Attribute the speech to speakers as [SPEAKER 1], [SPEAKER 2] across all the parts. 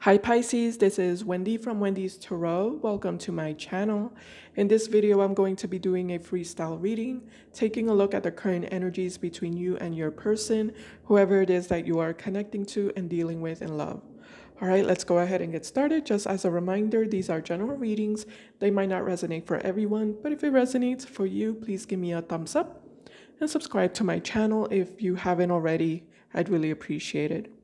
[SPEAKER 1] Hi Pisces, this is Wendy from Wendy's Tarot. Welcome to my channel. In this video, I'm going to be doing a freestyle reading, taking a look at the current energies between you and your person, whoever it is that you are connecting to and dealing with in love. All right, let's go ahead and get started. Just as a reminder, these are general readings. They might not resonate for everyone, but if it resonates for you, please give me a thumbs up and subscribe to my channel if you haven't already. I'd really appreciate it.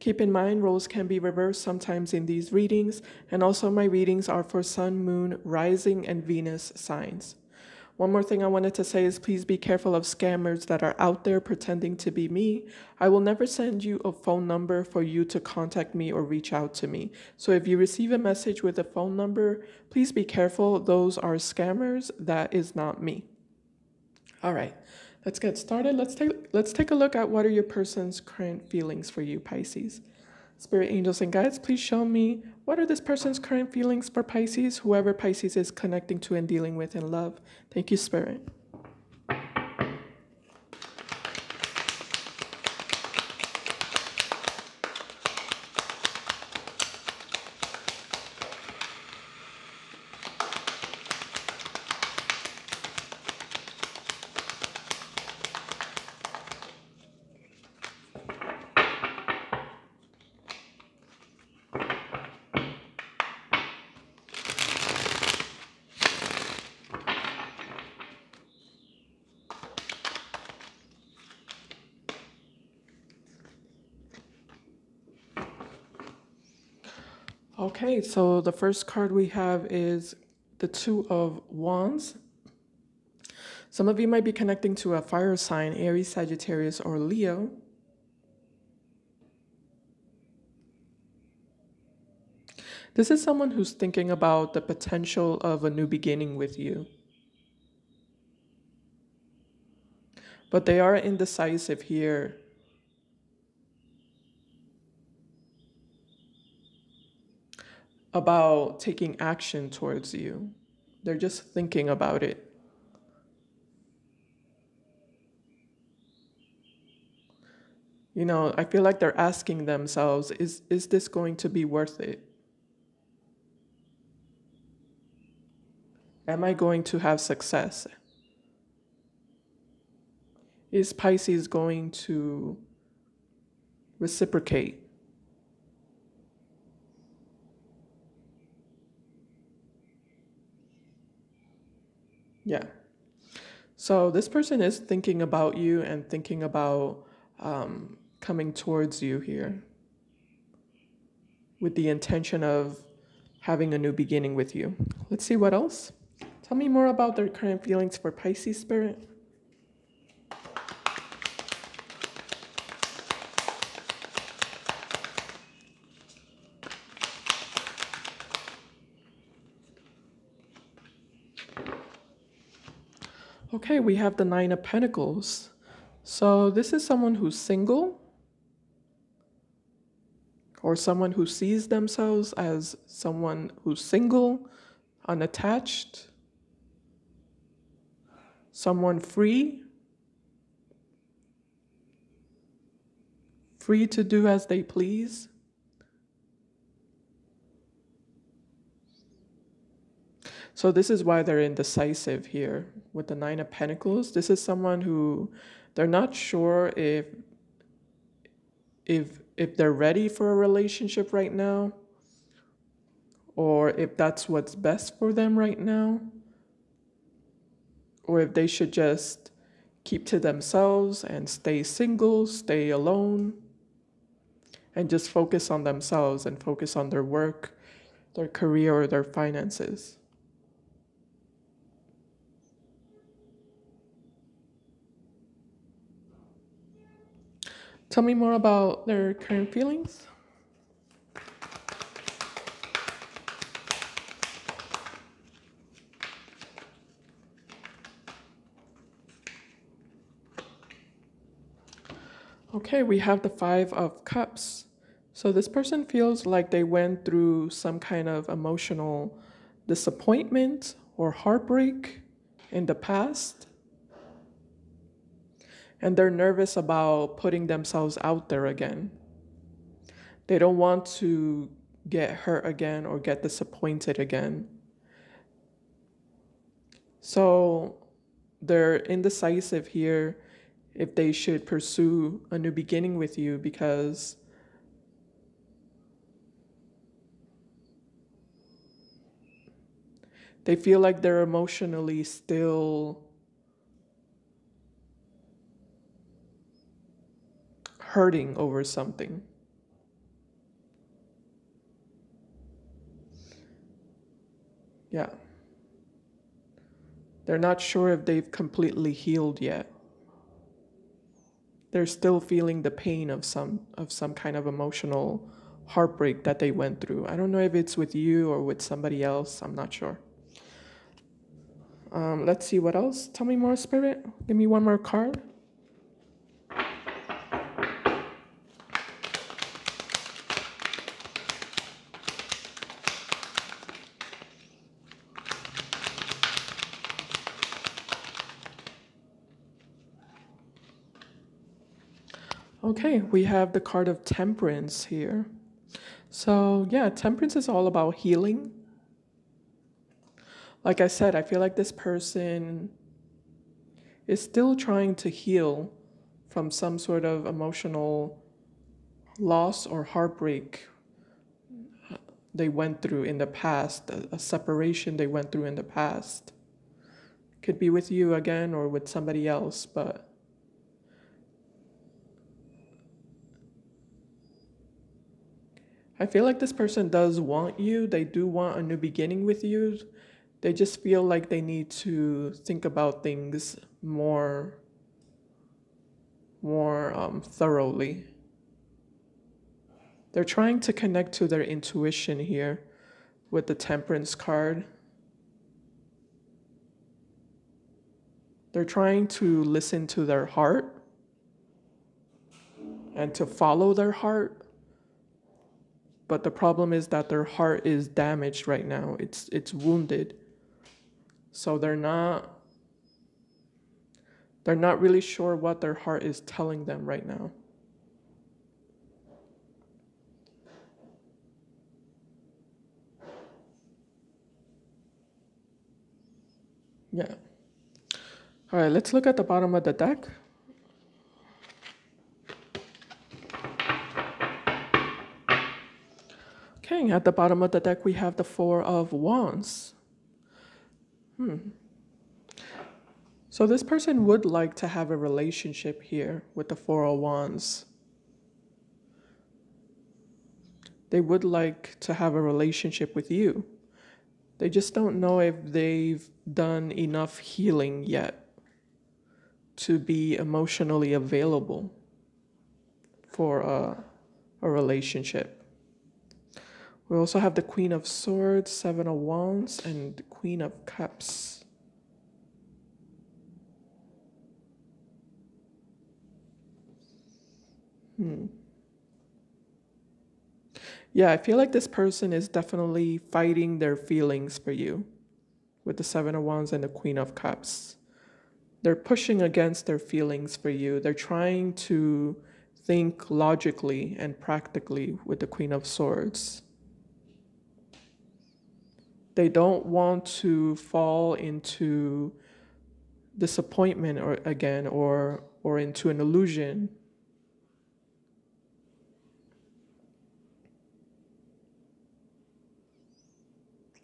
[SPEAKER 1] Keep in mind, roles can be reversed sometimes in these readings, and also my readings are for Sun, Moon, Rising, and Venus signs. One more thing I wanted to say is please be careful of scammers that are out there pretending to be me. I will never send you a phone number for you to contact me or reach out to me. So if you receive a message with a phone number, please be careful. Those are scammers. That is not me. All right. Let's get started. Let's take let's take a look at what are your person's current feelings for you, Pisces. Spirit angels and guides, please show me what are this person's current feelings for Pisces, whoever Pisces is connecting to and dealing with in love. Thank you, Spirit. Okay, so the first card we have is the Two of Wands. Some of you might be connecting to a fire sign, Aries, Sagittarius, or Leo. This is someone who's thinking about the potential of a new beginning with you. But they are indecisive here about taking action towards you. They're just thinking about it. You know, I feel like they're asking themselves, is, is this going to be worth it? Am I going to have success? Is Pisces going to reciprocate? Yeah. So this person is thinking about you and thinking about um, coming towards you here with the intention of having a new beginning with you. Let's see what else. Tell me more about their current feelings for Pisces spirit. Okay, we have the Nine of Pentacles. So this is someone who's single or someone who sees themselves as someone who's single, unattached, someone free, free to do as they please. So this is why they're indecisive here with the Nine of Pentacles. This is someone who they're not sure if if if they're ready for a relationship right now or if that's what's best for them right now or if they should just keep to themselves and stay single, stay alone and just focus on themselves and focus on their work, their career or their finances. Tell me more about their current feelings. Okay, we have the Five of Cups. So this person feels like they went through some kind of emotional disappointment or heartbreak in the past and they're nervous about putting themselves out there again. They don't want to get hurt again or get disappointed again. So they're indecisive here if they should pursue a new beginning with you because they feel like they're emotionally still hurting over something. Yeah. They're not sure if they've completely healed yet. They're still feeling the pain of some of some kind of emotional heartbreak that they went through. I don't know if it's with you or with somebody else. I'm not sure. Um, let's see what else. Tell me more, Spirit. Give me one more card. We have the card of temperance here. So, yeah, temperance is all about healing. Like I said, I feel like this person is still trying to heal from some sort of emotional loss or heartbreak they went through in the past, a separation they went through in the past. Could be with you again or with somebody else, but I feel like this person does want you. They do want a new beginning with you. They just feel like they need to think about things more more um, thoroughly. They're trying to connect to their intuition here with the temperance card. They're trying to listen to their heart and to follow their heart but the problem is that their heart is damaged right now. It's it's wounded. So they're not they're not really sure what their heart is telling them right now. Yeah. All right, let's look at the bottom of the deck. Okay, at the bottom of the deck, we have the Four of Wands. Hmm. So this person would like to have a relationship here with the Four of Wands. They would like to have a relationship with you. They just don't know if they've done enough healing yet to be emotionally available for a, a relationship. We also have the Queen of Swords, Seven of Wands, and Queen of Cups. Hmm. Yeah, I feel like this person is definitely fighting their feelings for you with the Seven of Wands and the Queen of Cups. They're pushing against their feelings for you. They're trying to think logically and practically with the Queen of Swords they don't want to fall into disappointment or again or or into an illusion.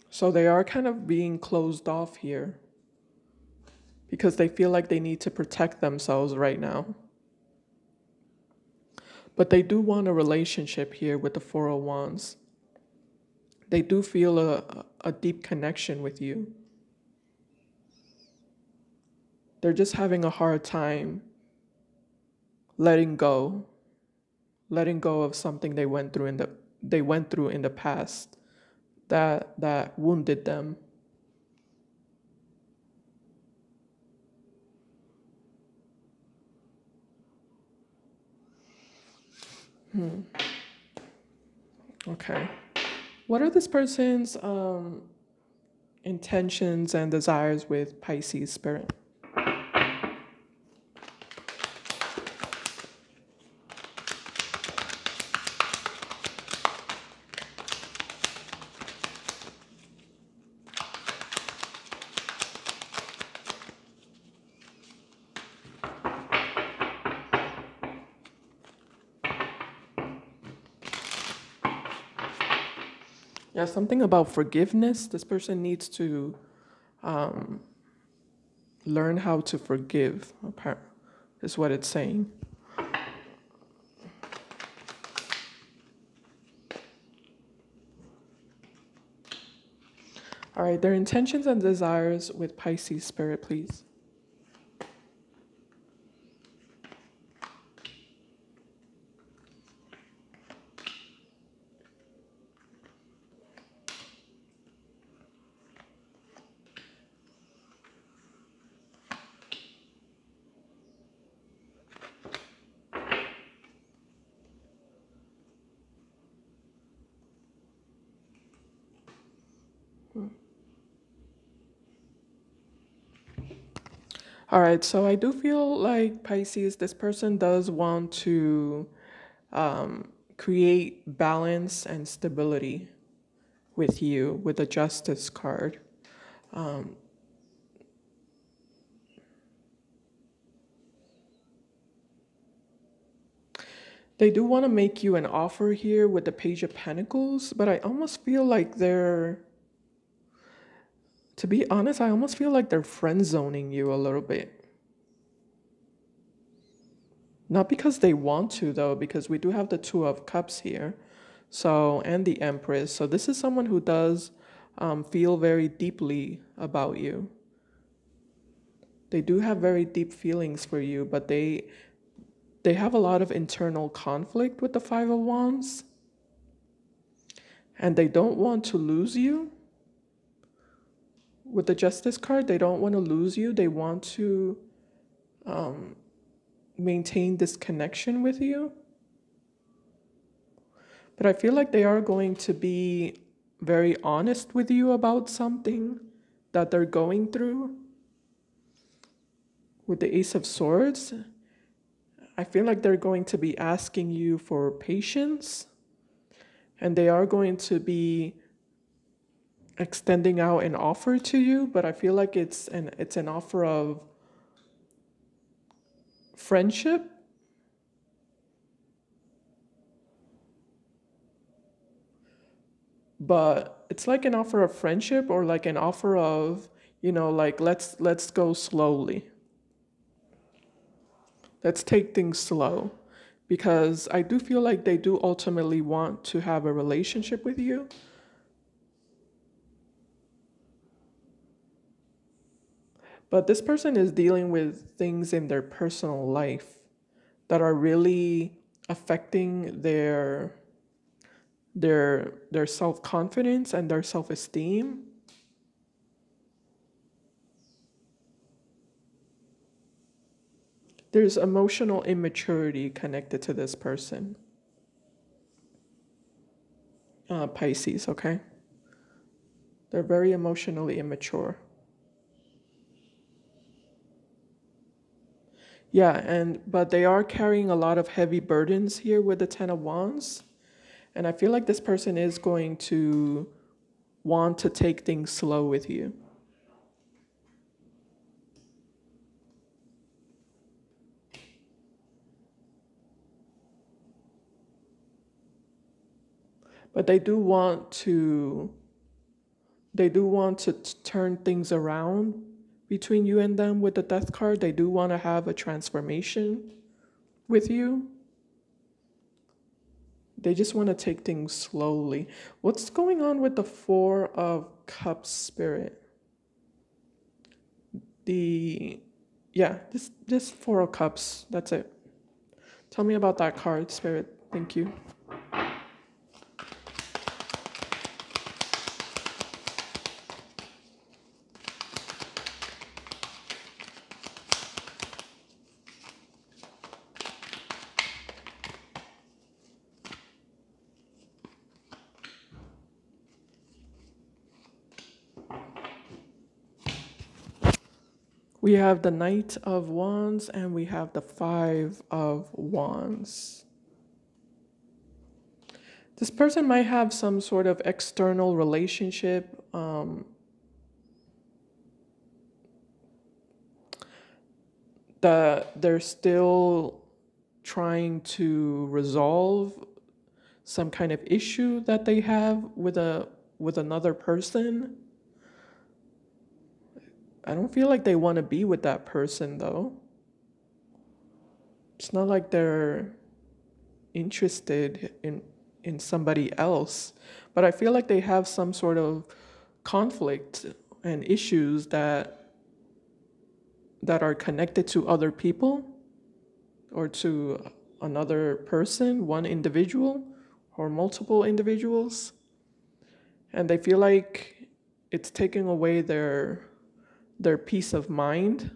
[SPEAKER 1] So they are kind of being closed off here because they feel like they need to protect themselves right now. But they do want a relationship here with the four oh of wands they do feel a, a deep connection with you. They're just having a hard time letting go, letting go of something they went through in the they went through in the past that that wounded them. Hmm. Okay. What are this person's um, intentions and desires with Pisces spirit? Yeah, something about forgiveness. This person needs to um, learn how to forgive, is what it's saying. All right, their intentions and desires with Pisces spirit, please. All right, so I do feel like Pisces, this person does want to um, create balance and stability with you with the Justice card. Um, they do want to make you an offer here with the Page of Pentacles, but I almost feel like they're to be honest, I almost feel like they're friend zoning you a little bit. Not because they want to, though, because we do have the Two of Cups here. So, and the Empress. So, this is someone who does um, feel very deeply about you. They do have very deep feelings for you, but they they have a lot of internal conflict with the Five of Wands. And they don't want to lose you with the justice card, they don't want to lose you. They want to um, maintain this connection with you. But I feel like they are going to be very honest with you about something that they're going through. With the Ace of Swords, I feel like they're going to be asking you for patience and they are going to be extending out an offer to you, but I feel like it's an it's an offer of friendship. But it's like an offer of friendship or like an offer of, you know, like let's let's go slowly. Let's take things slow because I do feel like they do ultimately want to have a relationship with you But this person is dealing with things in their personal life that are really affecting their their their self-confidence and their self-esteem. There's emotional immaturity connected to this person. Uh, Pisces, okay? They're very emotionally immature. Yeah, and but they are carrying a lot of heavy burdens here with the Ten of Wands. And I feel like this person is going to want to take things slow with you. But they do want to they do want to turn things around between you and them with the death card. They do want to have a transformation with you. They just want to take things slowly. What's going on with the Four of Cups spirit? The, yeah, this, this Four of Cups, that's it. Tell me about that card, spirit. Thank you. We have the Knight of Wands and we have the Five of Wands. This person might have some sort of external relationship. Um, that they're still trying to resolve some kind of issue that they have with a with another person. I don't feel like they want to be with that person though. It's not like they're interested in in somebody else, but I feel like they have some sort of conflict and issues that that are connected to other people or to another person, one individual or multiple individuals. And they feel like it's taking away their their peace of mind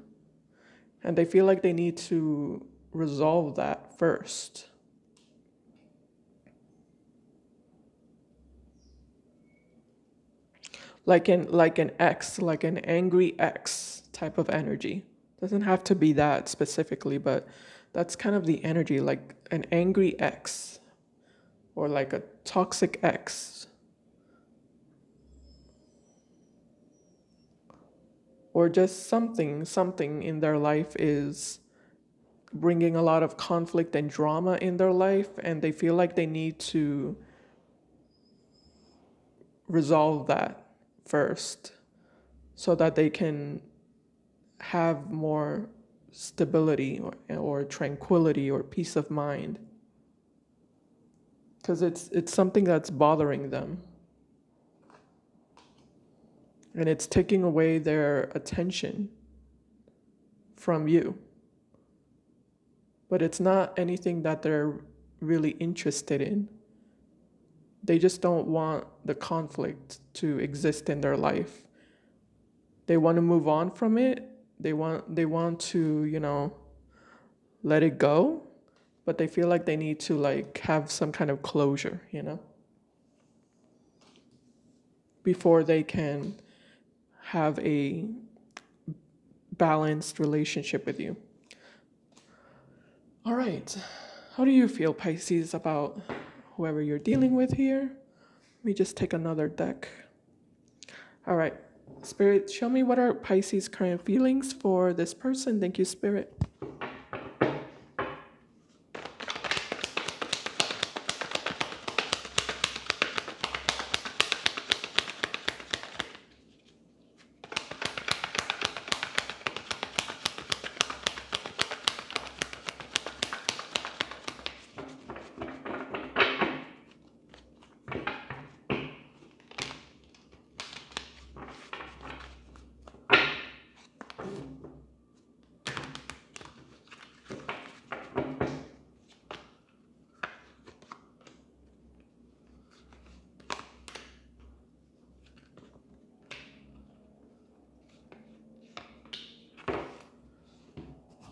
[SPEAKER 1] and they feel like they need to resolve that first. Like an like an ex, like an angry ex type of energy. Doesn't have to be that specifically, but that's kind of the energy, like an angry ex or like a toxic ex. Or just something, something in their life is bringing a lot of conflict and drama in their life, and they feel like they need to resolve that first so that they can have more stability or, or tranquility or peace of mind. Because it's it's something that's bothering them and it's taking away their attention from you. But it's not anything that they're really interested in. They just don't want the conflict to exist in their life. They want to move on from it. They want they want to you know let it go. But they feel like they need to like have some kind of closure you know? Before they can have a balanced relationship with you. All right. How do you feel pisces about whoever you're dealing with here? Let me just take another deck. All right. Spirit, show me what are Pisces' current feelings for this person. Thank you, Spirit.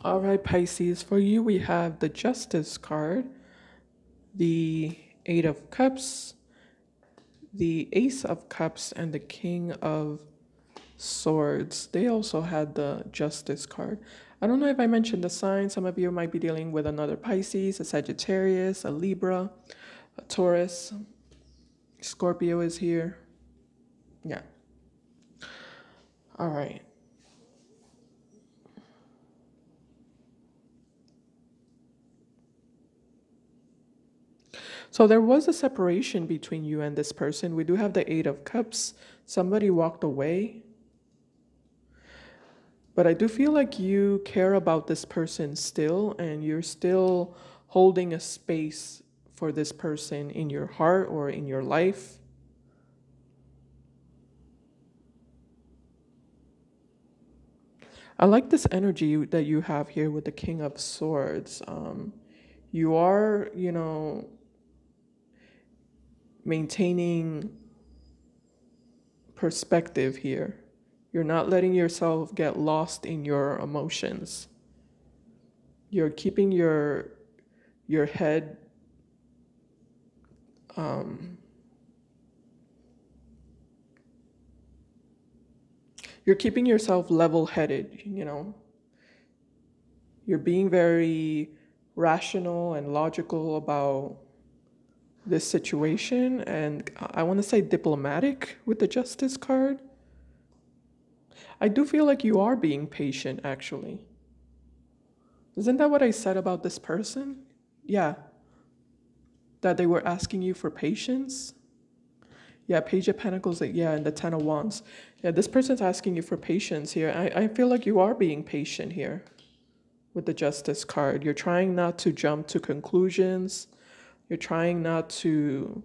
[SPEAKER 1] All right, Pisces, for you we have the Justice card, the Eight of Cups, the Ace of Cups, and the King of Swords. They also had the Justice card. I don't know if I mentioned the sign. Some of you might be dealing with another Pisces, a Sagittarius, a Libra, a Taurus. Scorpio is here. Yeah. All right. So there was a separation between you and this person. We do have the Eight of Cups. Somebody walked away. But I do feel like you care about this person still, and you're still holding a space for this person in your heart or in your life. I like this energy that you have here with the King of Swords. Um, you are, you know, maintaining perspective here. You're not letting yourself get lost in your emotions. You're keeping your your head um, you're keeping yourself level-headed, you know. You're being very rational and logical about this situation, and I want to say diplomatic with the Justice card. I do feel like you are being patient, actually. Isn't that what I said about this person? Yeah. That they were asking you for patience. Yeah, Page of Pentacles, yeah, and the Ten of Wands. Yeah, this person's asking you for patience here. I, I feel like you are being patient here with the Justice card. You're trying not to jump to conclusions. You're trying not to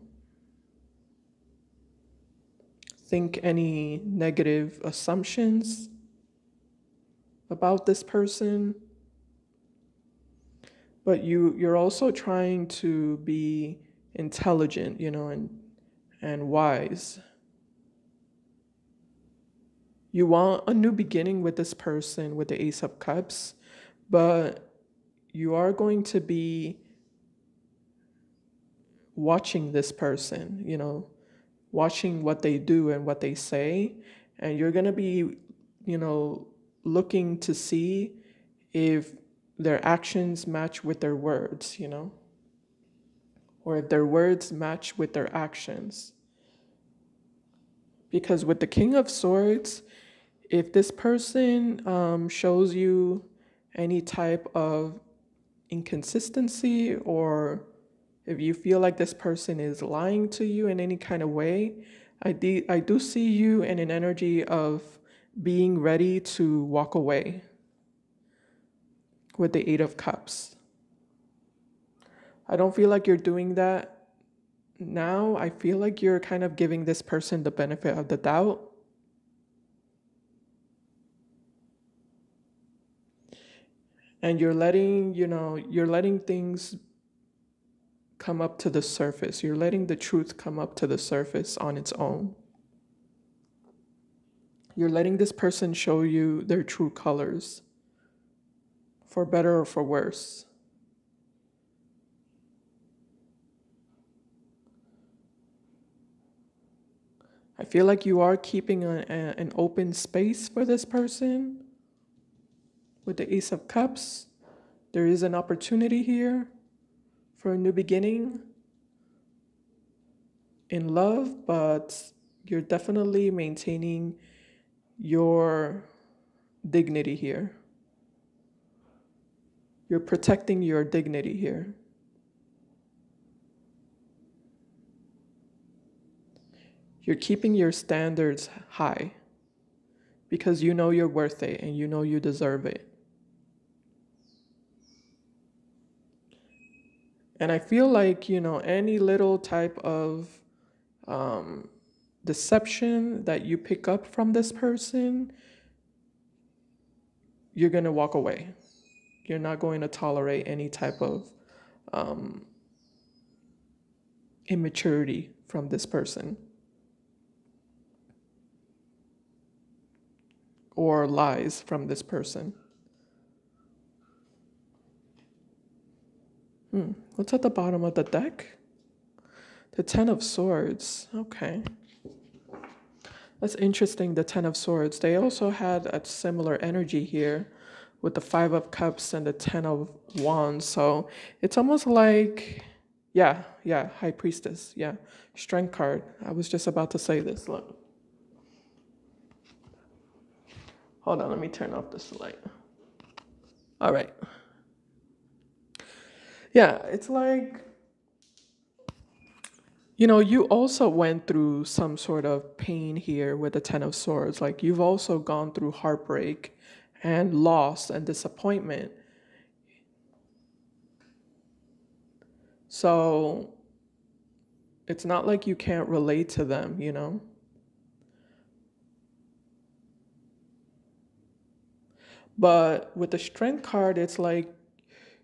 [SPEAKER 1] think any negative assumptions about this person. But you you're also trying to be intelligent, you know, and and wise. You want a new beginning with this person with the Ace of Cups, but you are going to be watching this person, you know, watching what they do and what they say. And you're going to be, you know, looking to see if their actions match with their words, you know or if their words match with their actions. Because with the King of Swords, if this person um, shows you any type of inconsistency or if you feel like this person is lying to you in any kind of way, I, de- I do see you in an energy of being ready to walk away with the Eight of Cups. I don't feel like you're doing that now. I feel like you're kind of giving this person the benefit of the doubt. And you're letting, you know, you're letting things come up to the surface. You're letting the truth come up to the surface on its own. You're letting this person show you their true colors, for better or for worse. I feel like you are keeping a, a, an open space for this person. With the Ace of Cups, there is an opportunity here for a new beginning in love, but you're definitely maintaining your dignity here. You're protecting your dignity here. You're keeping your standards high because you know you're worth it and you know you deserve it. And I feel like, you know, any little type of um, deception that you pick up from this person, you're going to walk away. You're not going to tolerate any type of um, immaturity from this person. or lies from this person. Hmm. What's at the bottom of the deck? The Ten of Swords. Okay. That's interesting, the Ten of Swords. They also had a similar energy here with the Five of Cups and the Ten of Wands. So it's almost like, yeah, yeah, High Priestess. Yeah, Strength card. I was just about to say this. Look. Hold on, let me turn off this light. All right. Yeah, it's like, you know, you also went through some sort of pain here with the Ten of Swords. Like, you've also gone through heartbreak and loss and disappointment. So, it's not like you can't relate to them, you know? But with the strength card, it's like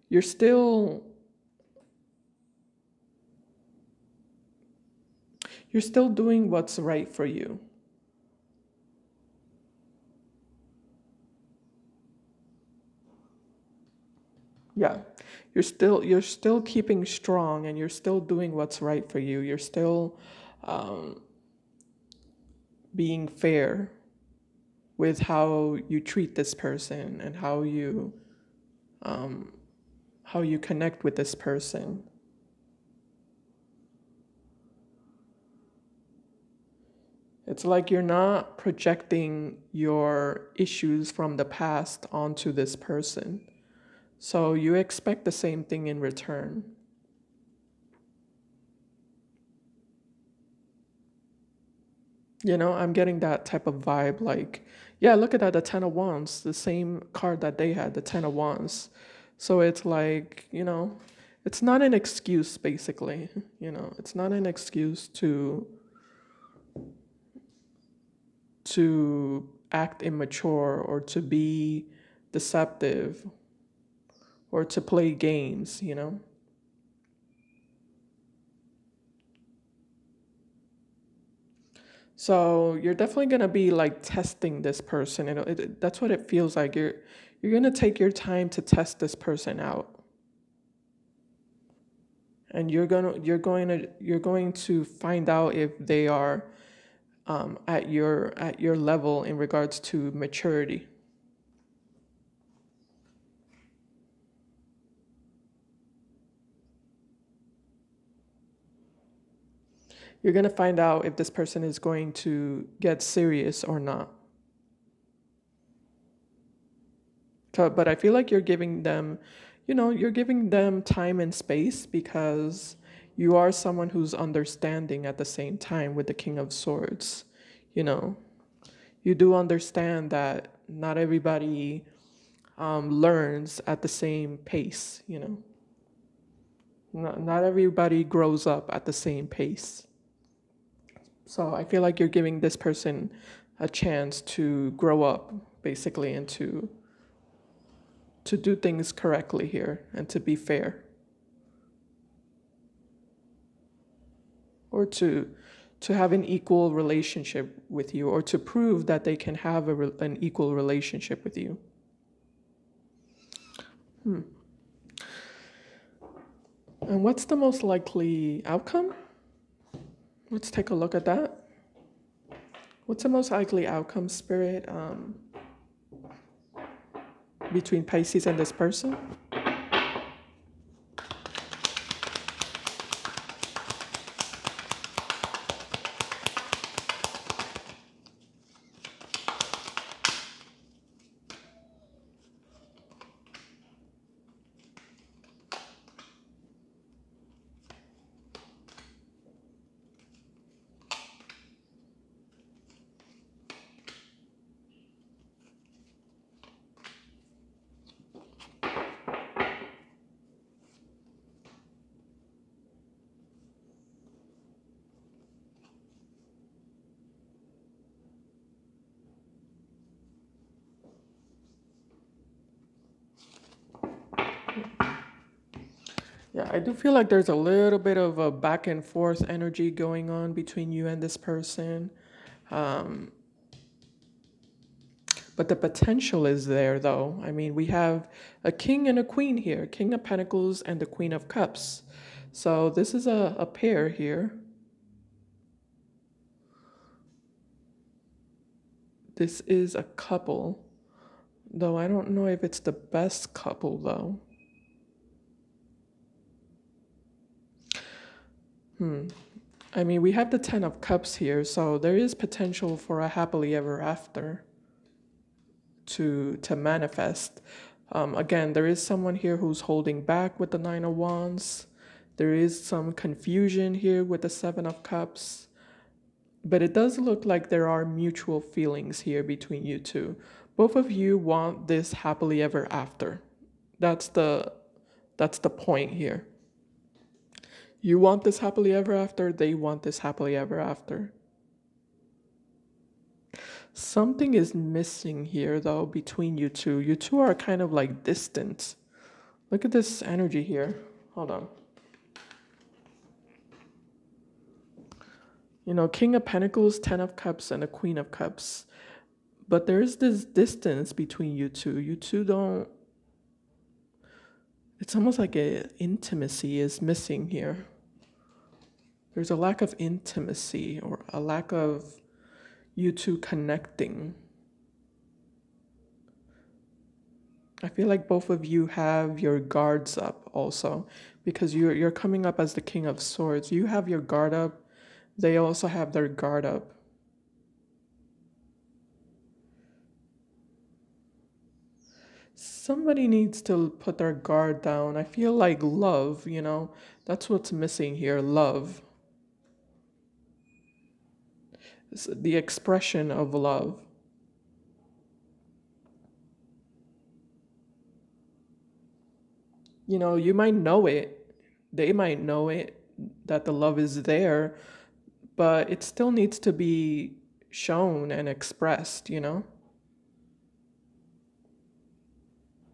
[SPEAKER 1] you're still you're still doing what's right for you. Yeah. You're still you're still keeping strong and you're still doing what's right for you. You're still um, being fair with how you treat this person and how you um, how you connect with this person. It's like you're not projecting your issues from the past onto this person. So you expect the same thing in return. You know, I'm getting that type of vibe. Like, yeah, look at that, the Ten of Wands, the same card that they had, the Ten of Wands. So it's like, you know, it's not an excuse, basically. You know, it's not an excuse to to act immature or to be deceptive or to play games, you know? So you're definitely gonna be like testing this person. You know, it, that's what it feels like. You're you're gonna take your time to test this person out, and you're gonna you're going to you're going to find out if they are um, at your at your level in regards to maturity. You're going to find out if this person is going to get serious or not. So, but I feel like you're giving them, you know, you're giving them time and space because you are someone who's understanding at the same time with the King of Swords. You know, you do understand that not everybody um, learns at the same pace, you know. Not, not everybody grows up at the same pace. So I feel like you're giving this person a chance to grow up, basically, and to to do things correctly here and to be fair. Or to to have an equal relationship with you or to prove that they can have a, an equal relationship with you. Hmm. And what's the most likely outcome? Let's take a look at that. What's the most likely outcome, Spirit, um, between Pisces and this person? Yeah, I do feel like there's a little bit of a back and forth energy going on between you and this person. Um, but the potential is there, though. I mean, we have a king and a queen here King of Pentacles and the Queen of Cups. So this is a, a pair here. This is a couple, though I don't know if it's the best couple, though. Hmm. I mean, we have the Ten of Cups here, so there is potential for a happily ever after to to manifest. Um, again, there is someone here who's holding back with the Nine of Wands. There is some confusion here with the Seven of Cups. But it does look like there are mutual feelings here between you two. Both of you want this happily ever after. That's the that's the point here. You want this happily ever after, they want this happily ever after. Something is missing here, though, between you two. You two are kind of like distant. Look at this energy here. Hold on. You know, King of Pentacles, Ten of Cups, and a Queen of Cups. But there's this distance between you two. You two don't. It's almost like a intimacy is missing here there's a lack of intimacy or a lack of you two connecting. I feel like both of you have your guards up also because you're, you're coming up as the King of Swords. You have your guard up, they also have their guard up. Somebody needs to put their guard down. I feel like love, you know, that's what's missing here love. the expression of love. You know, you might know it, they might know it, that the love is there, but it still needs to be shown and expressed, you know?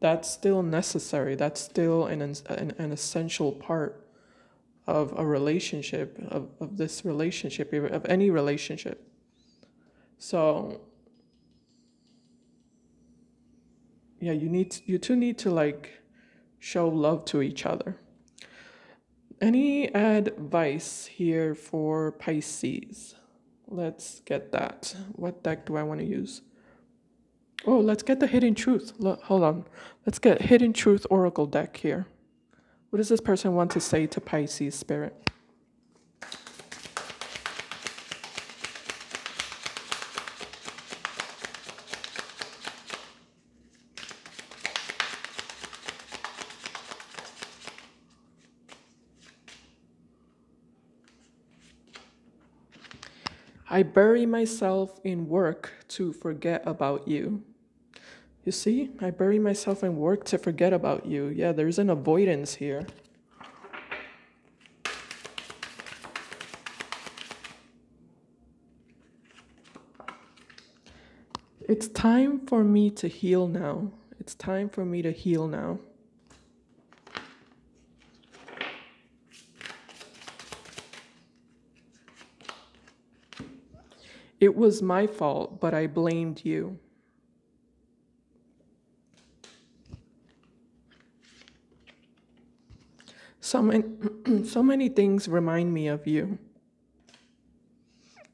[SPEAKER 1] That's still necessary. That's still an, an, an essential part of a relationship, of, of this relationship, of any relationship. So, yeah, you need you two need to like show love to each other. Any advice here for Pisces? Let's get that. What deck do I want to use? Oh, let's get the Hidden Truth. Look, hold on. Let's get Hidden Truth Oracle deck here. What does this person want to say to Pisces spirit? I bury myself in work to forget about you. You see, I bury myself in work to forget about you. Yeah, there's an avoidance here. It's time for me to heal now. It's time for me to heal now. It was my fault, but I blamed you. So many, so many things remind me of you.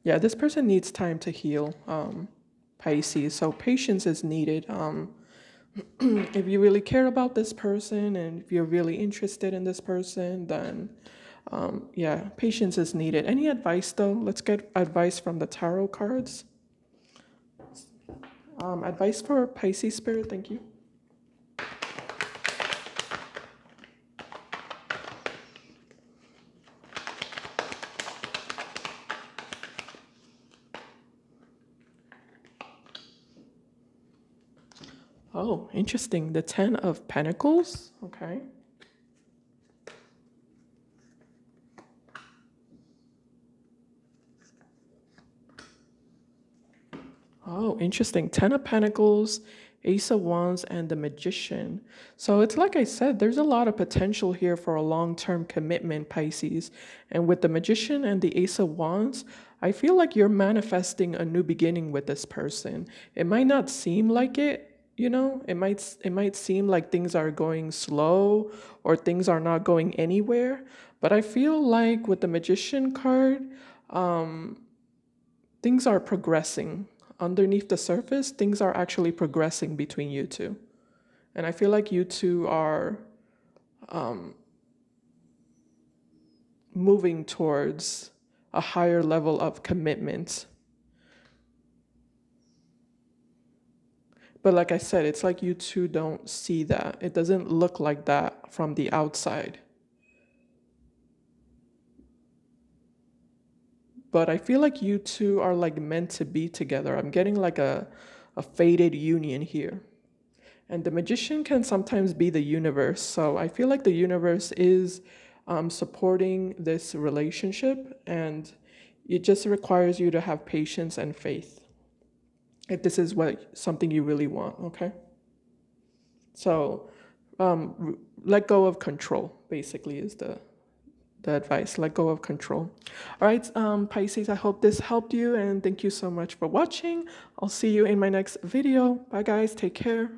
[SPEAKER 1] Yeah, this person needs time to heal, um, Pisces. So patience is needed. Um, if you really care about this person and if you're really interested in this person, then um, yeah, patience is needed. Any advice though? Let's get advice from the tarot cards. Um, advice for Pisces spirit, thank you. Oh, interesting. The Ten of Pentacles. Okay. Oh, interesting. Ten of Pentacles, Ace of Wands, and the Magician. So it's like I said, there's a lot of potential here for a long term commitment, Pisces. And with the Magician and the Ace of Wands, I feel like you're manifesting a new beginning with this person. It might not seem like it, you know it might it might seem like things are going slow or things are not going anywhere but i feel like with the magician card um, things are progressing underneath the surface, things are actually progressing between you two. And I feel like you two are um, moving towards a higher level of commitment. But like I said, it's like you two don't see that. It doesn't look like that from the outside. but I feel like you two are like meant to be together. I'm getting like a, a fated union here. And the magician can sometimes be the universe. So I feel like the universe is um, supporting this relationship, and it just requires you to have patience and faith if this is what something you really want, okay? So um, let go of control, basically, is the the advice. Let go of control. All right um, pisces i hope this helped you and thank you so much for watching. I'll see you in my next video. Bye guys. Take care